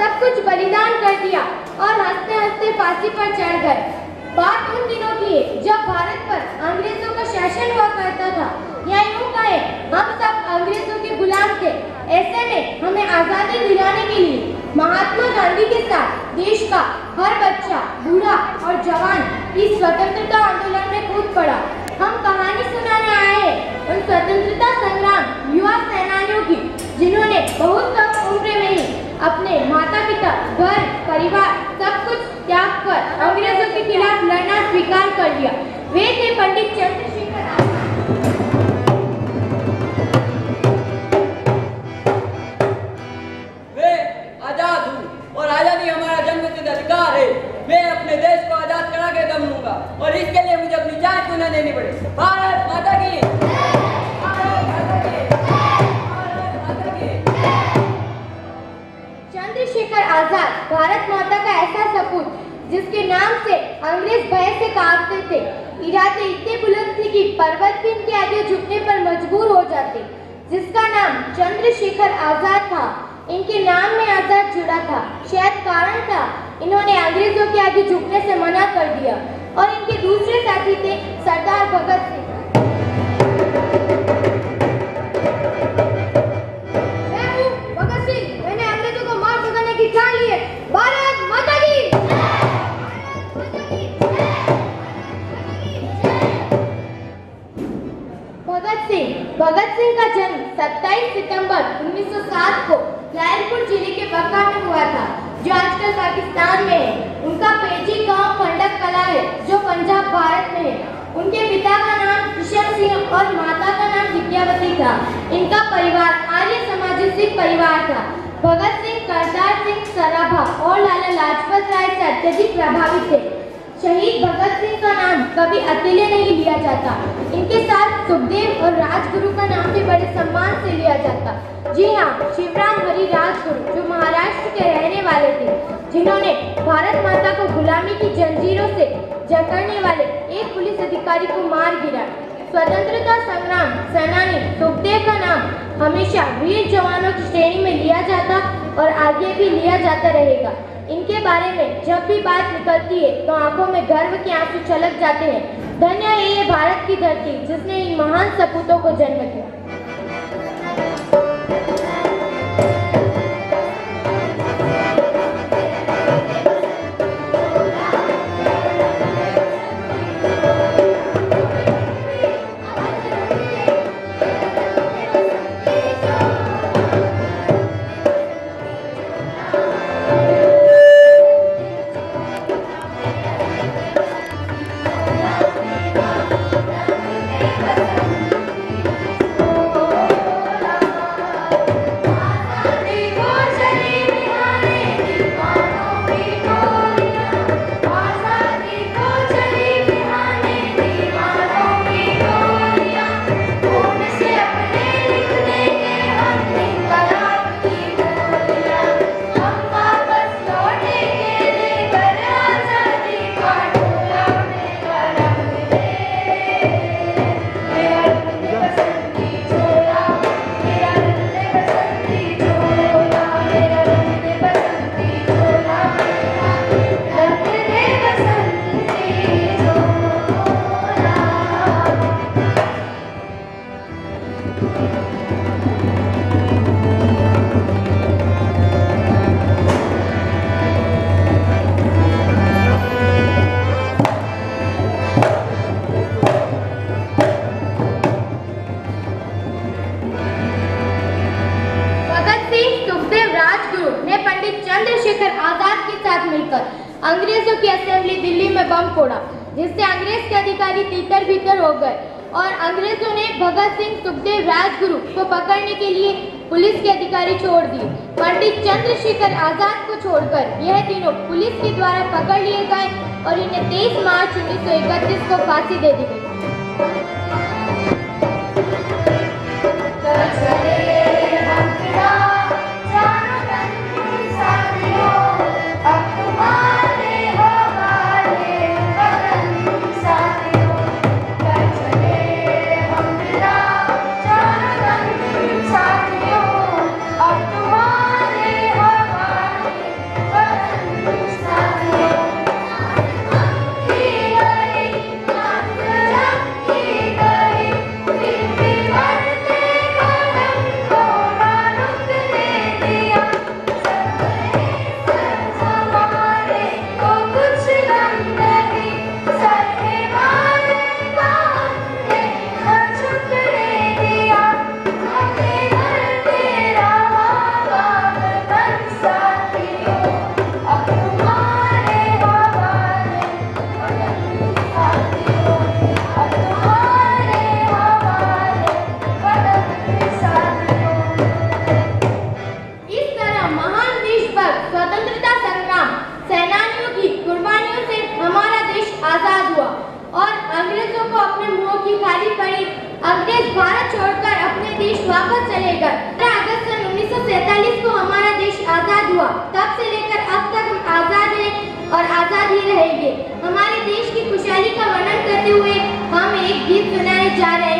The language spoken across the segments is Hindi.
सब कुछ बलिदान कर दिया और हँसते हँसते फांसी पर चढ़ गए। बात उन दिनों की है, जब भारत पर अंग्रेज़ों का शासन हुआ करता था। या यूँ कहे, हम सब अंग्रेज़ों के गुलाम थे। ऐसे में हमें आज़ादी दिलाने के लिए महात्मा गांधी के साथ देश का हर बच्चा, बूढ़ा और जवान इस स्वतंत्रता आंदोलन में कूद पड़ा। हम कहानी सुनाने आए हैं उन स्वतंत्रता संग्राम युवा सेनानियों की, जिन्होंने बहुत कम उम्र में ही अपने माता पिता घर, परिवार सब कुछ त्याग कर अंग्रेज़ों के खिलाफ लड़ना स्वीकार कर लिया। वे थे ऐसा जिसके नाम से अंग्रेज़ भय से कांपते थे। इरादे इतने बुलंद थे कि पर्वत भी इनके आगे झुकने पर मजबूर हो जाते। जिसका नाम चंद्रशेखर आज़ाद था, इनके नाम में आज़ाद जुड़ा था। शायद कारण था, इन्होंने अंग्रेज़ों के आगे झुकने से मना कर दिया। और इनके दूसरे साथी थे सरदार भगत सिंह। पिता का नाम किशन सिंह और माता का नाम विद्यावती था। इनका परिवार आर्य समाज सिख परिवार था। भगत सिंह, करतार सिंह, सराभा और लाला लाजपत राय से अत्यधिक प्रभावित थे। शहीद भगत सिंह का नाम कभी अकेले नहीं लिया जाता। इनके साथ सुखदेव और राजगुरु का नाम भी बड़े सम्मान से लिया जाता। जी हाँ शिवराम हरि राजगुरु, जो महाराष्ट्र के रहने वाले थे, जिन्होंने भारत माता को गुलामी की जंजीरों से जकड़ने वाले एक पुलिस अधिकारी को मार गिरा। स्वतंत्रता संग्राम सेनानी सुखदेव का नाम हमेशा वीर जवानों की श्रेणी में लिया जाता और आगे भी लिया जाता रहेगा। इनके बारे में जब भी बात निकलती है तो आँखों में गर्व के आँसू छलक जाते हैं। धन्य है ये भारत की धरती, जिसने इन महान सपूतों को जन्म दिया। गए। और अंग्रेज़ों ने भगत सिंह सुखदेव राजगुरु को पकड़ने के लिए पुलिस के अधिकारी छोड़ दिए। पंडित चंद्रशेखर आज़ाद को छोड़कर यह तीनों पुलिस के द्वारा पकड़ लिए गए और इन्हें 23 मार्च उन्नीस सौ इकतीस को फांसी दे दी गई। জানে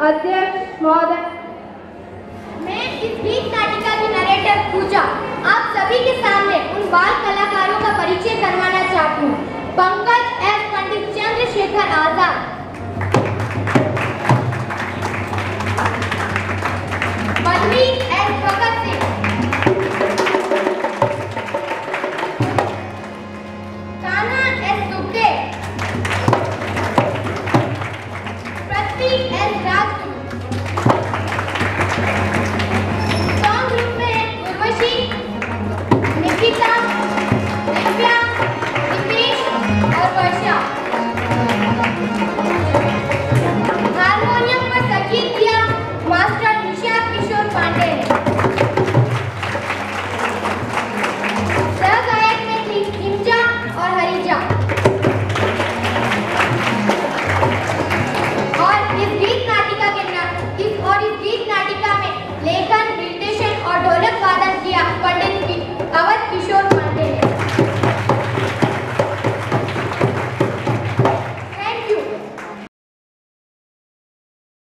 अध्यक्ष महोदय। मैं इस गीत नाटिका की नरेटर पूजा, आप सभी के सामने उन बाल कलाकारों का परिचय करवाना चाहती हूँ। पंकज एफ़ पंडित चंद्रशेखर आज़ाद। मनमीत एस भगत